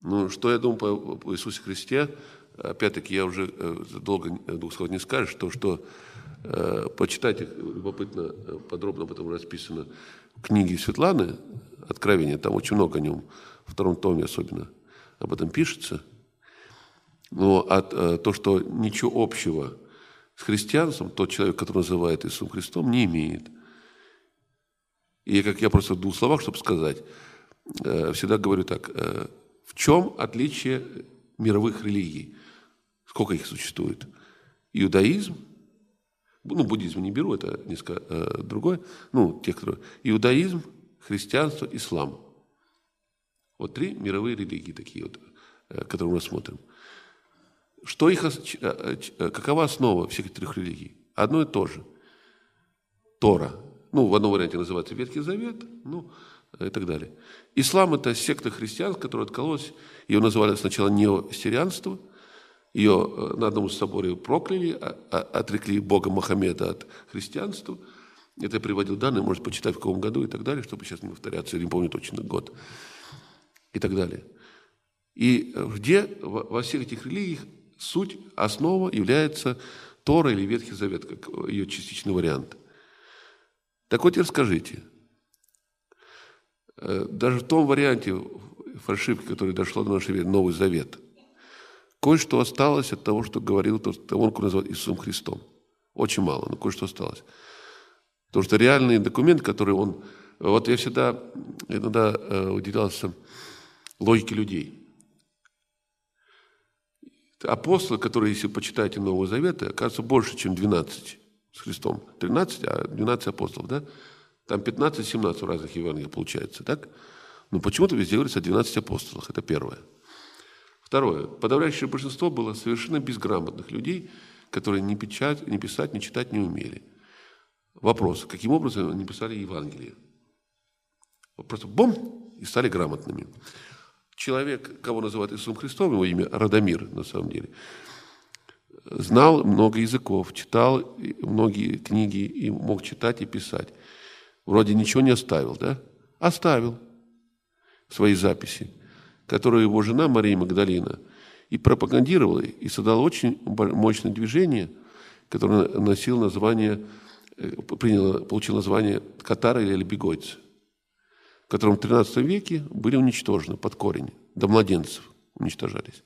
Ну, что я думаю по, по Иисусе Христе, опять-таки, я уже э, долго э, двух слов не скажешь, то, что э, почитайте, любопытно, э, подробно об этом расписано в книге Светланы «Откровение», там очень много о нем, в втором томе особенно об этом пишется. Но от, э, то, что ничего общего с христианством, тот человек, который называет Иисусом Христом, не имеет. И как я просто в двух словах, чтобы сказать, э, всегда говорю так, чем отличие мировых религий? Сколько их существует? Иудаизм, ну, буддизм не беру, это несколько э, другое, ну, те, которые... Иудаизм, христианство, ислам. Вот три мировые религии такие вот, э, которые мы смотрим. Что их, э, э, какова основа всех трех религий? Одно и то же. Тора. Ну, в одном варианте называется Ветхий Завет, ну, и так далее. Ислам – это секта христиан, которая откололась, ее называли сначала неосирианство, ее э, на одном из соборе прокляли, а, а, отрекли Бога Мохаммеда от христианства. Это я приводил данные, можете почитать в каком году и так далее, чтобы сейчас не повторяться, я не помню точно год. И так далее. И где во всех этих религиях суть, основа является Тора или Ветхий Завет, как ее частичный вариант. Так вот, теперь скажите – Э, даже в том варианте фальшивки, который дошла до нашей веры, Новый Завет, кое-что осталось от того, что говорил тот, он, который называют Иисусом Христом. Очень мало, но кое-что осталось. Потому что реальный документ, который он... Вот я всегда иногда э, удивлялся логике людей. Апостолы, которые, если почитаете Новый Завет, оказывается больше, чем 12 с Христом. 13, а 12 апостолов, да? Там 15-17 разных Евангелий получается, так? Но почему-то везде говорится о 12 апостолах. Это первое. Второе. Подавляющее большинство было совершенно безграмотных людей, которые ни, печать, ни писать, ни читать не умели. Вопрос. Каким образом они писали Евангелие? Просто бум, и стали грамотными. Человек, кого называют Иисусом Христом, его имя Радомир, на самом деле, знал много языков, читал многие книги и мог читать и писать. Вроде ничего не оставил, да? Оставил свои записи, которые его жена Мария Магдалина и пропагандировала, и создала очень мощное движение, которое носило название, э, приняло, получило название Катара или Альбегойцы, в котором в XIII веке были уничтожены под корень, до младенцев уничтожались.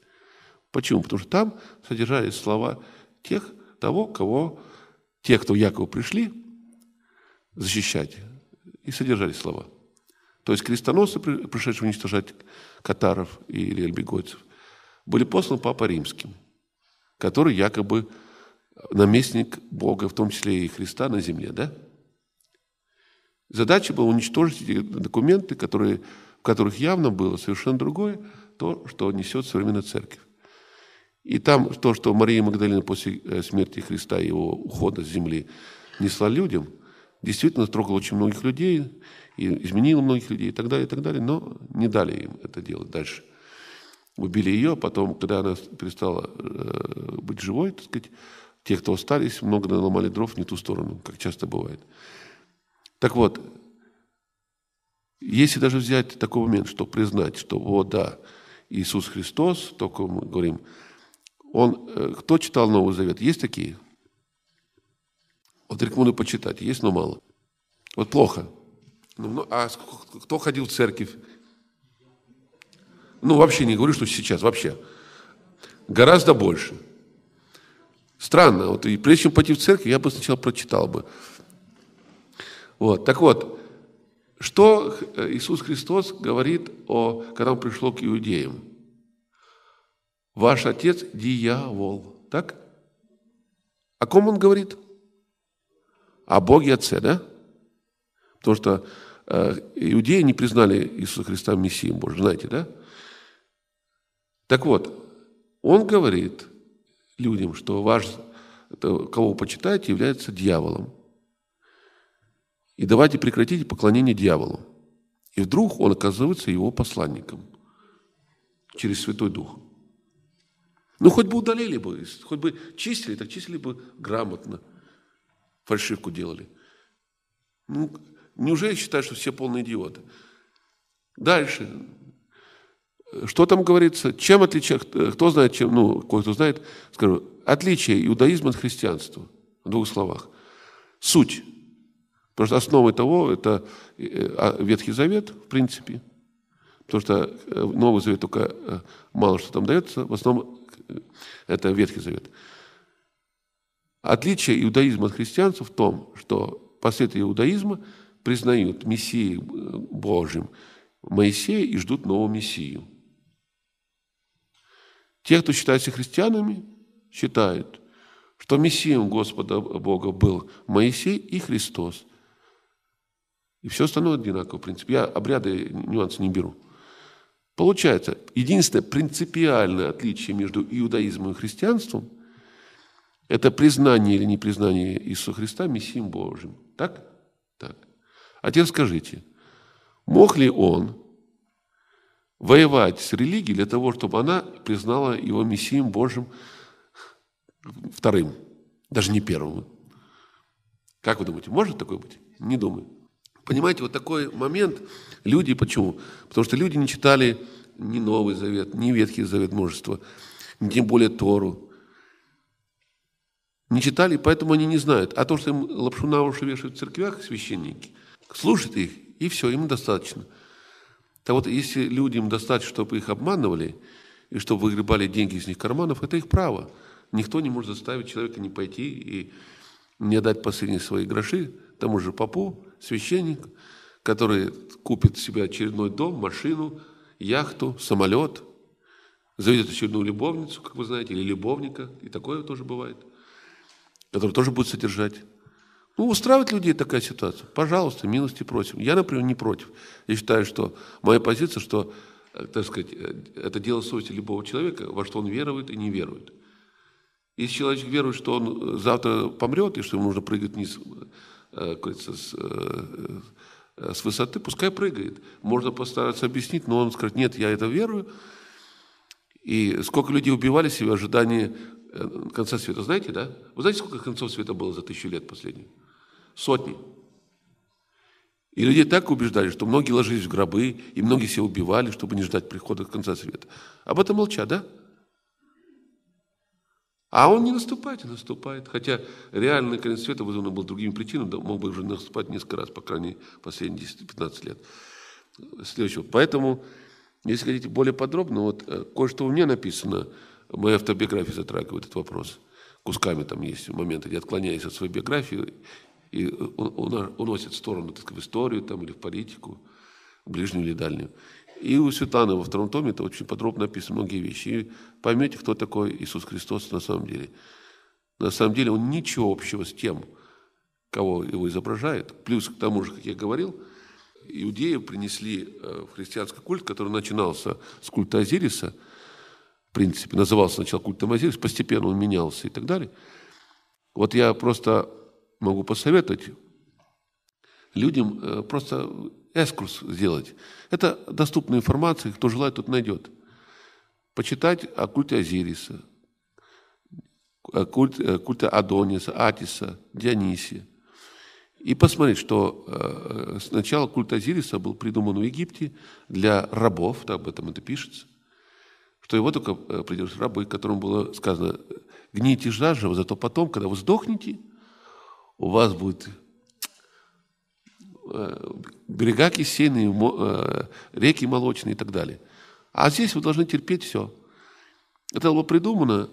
Почему? Потому что там содержались слова тех, того, кого, тех, кто якобы пришли защищать и содержали слова. То есть крестоносцы, пришедшие уничтожать катаров или альбегойцев, были посланы Папа Римским, который якобы наместник Бога, в том числе и Христа на земле, да? Задача была уничтожить эти документы, которые, в которых явно было совершенно другое, то, что несет современная церковь. И там то, что Мария Магдалина после э, смерти Христа и его ухода с земли несла людям – действительно трогал очень многих людей, и изменил многих людей и так далее, и так далее, но не дали им это делать дальше. Убили ее, а потом, когда она перестала э, быть живой, так сказать, те, кто остались, много наломали дров не ту сторону, как часто бывает. Так вот, если даже взять такой момент, что признать, что вот, да, Иисус Христос, только мы говорим, он, э, кто читал Новый Завет? Есть такие? Вот рекомендую почитать. Есть, но мало. Вот плохо. Ну, ну, а кто ходил в церковь? Ну, вообще не говорю, что сейчас, вообще. Гораздо больше. Странно. Вот, и прежде чем пойти в церковь, я бы сначала прочитал бы. Вот. Так вот, что Иисус Христос говорит, о, когда Он пришло к иудеям? Ваш отец – дьявол. Так? О ком Он говорит? О Боге Отце, да? Потому что э, иудеи не признали Иисуса Христа Мессией Божьим, знаете, да? Так вот, он говорит людям, что ваш, кого вы почитаете, является дьяволом. И давайте прекратите поклонение дьяволу. И вдруг он оказывается его посланником через Святой Дух. Ну, хоть бы удалили бы, хоть бы чистили, так чистили бы грамотно – фальшивку делали. Ну, неужели считают, что все полные идиоты? Дальше. Что там говорится? Чем отличие? Кто знает, чем? Ну, кое-кто знает. Скажу. Отличие иудаизма от христианства. В двух словах. Суть. Потому что основой того это э, а, Ветхий Завет, в принципе. Потому что э, Новый Завет только э, мало что там дается. В основном это Ветхий Завет. Отличие иудаизма от христианства в том, что последователи иудаизма признают Мессией Божьим Моисея и ждут нового Мессию. Те, кто считается христианами, считают, что Мессием Господа Бога был Моисей и Христос. И все остальное одинаково, в принципе. Я обряды, нюансы не беру. Получается, единственное принципиальное отличие между иудаизмом и христианством – это признание или непризнание Иисуса Христа Мессием Божьим. Так? Так. А теперь скажите, мог ли он воевать с религией для того, чтобы она признала его Мессием Божьим вторым, даже не первым. Как вы думаете, может такое быть? Не думаю. Понимаете, вот такой момент люди, почему? Потому что люди не читали ни Новый Завет, ни Ветхий Завет множество, ни тем более Тору. Не читали, поэтому они не знают. А то, что им лапшу на уши вешают в церквях священники, слушают их, и все, им достаточно – так вот, если людям достаточно, чтобы их обманывали, и чтобы выгребали деньги из них карманов, это их право. Никто не может заставить человека не пойти и не отдать последние свои гроши тому же попу, священник, который купит себе очередной дом, машину, яхту, самолет, заведет очередную любовницу, как вы знаете, или любовника, и такое тоже бывает, который тоже будет содержать. Ну, устраивает людей такая ситуация. Пожалуйста, милости просим. Я, например, не против. Я считаю, что моя позиция, что, э, так сказать, э, это дело совести любого человека, во что он верует и не верует. Если человек верует, что он завтра помрет, и что ему нужно прыгать вниз э, с, с высоты, пускай прыгает. Можно постараться объяснить, но он скажет, нет, я это верую. И сколько людей убивали себя в ожидании конца света, знаете, да? Вы знаете, сколько концов света было за тысячу лет последних? Сотни. И людей так убеждали, что многие ложились в гробы, и многие себя убивали, чтобы не ждать прихода конца света. Об этом молчат, да? А он не наступает, и наступает. Хотя реальный конец света вызван был другими причинами, мог бы уже наступать несколько раз, по крайней мере, последние 10-15 лет. Следующего. Поэтому, если хотите более подробно, вот э, кое-что у меня написано, в моей автобиографии затрагивает этот вопрос. Кусками там есть моменты, где отклоняюсь от своей биографии и уносит в сторону, так сказать, в историю там, или в политику, ближнюю или дальнюю. И у Светланы во втором томе это очень подробно написано многие вещи. И поймете, кто такой Иисус Христос на самом деле. На самом деле он ничего общего с тем, кого его изображает. Плюс к тому же, как я говорил, иудеи принесли э, в христианский культ, который начинался с культа Азириса, в принципе, назывался сначала культом Азириса, постепенно он менялся и так далее. Вот я просто могу посоветовать людям э, просто экскурс сделать. Это доступная информация, кто желает, тот найдет. Почитать о культе Азириса, о культе, о культе Адониса, Атиса, Дионисия. И посмотреть, что э, сначала культ Азириса был придуман в Египте для рабов, так об этом это пишется, что его только э, придерживают рабы, которым было сказано, гните жажда, зато потом, когда вы сдохнете – у вас будет э, берега кисейные, э, реки молочные и так далее. А здесь вы должны терпеть все. Это было придумано